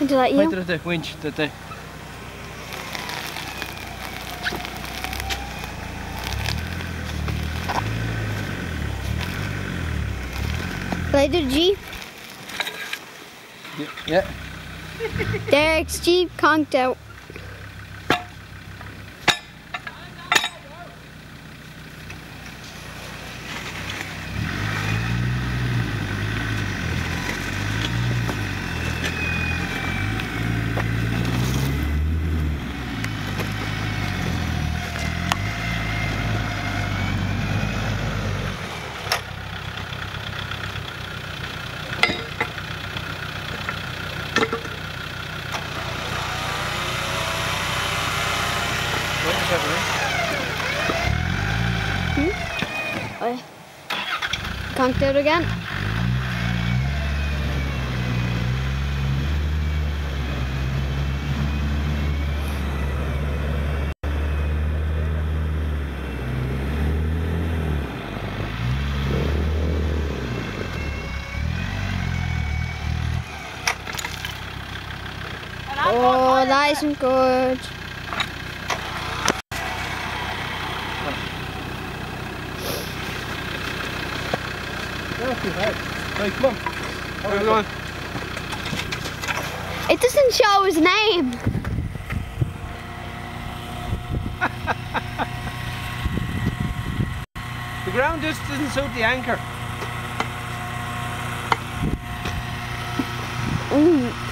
Into that you? Wait, the winch, the, the. Later Jeep. Yeah. Derek's Jeep conked out. Wait a second, Oh. Conked out again. Oh, that isn't good. Right, come on. Where are? It doesn't show his name. The ground just doesn't suit the anchor. Mm.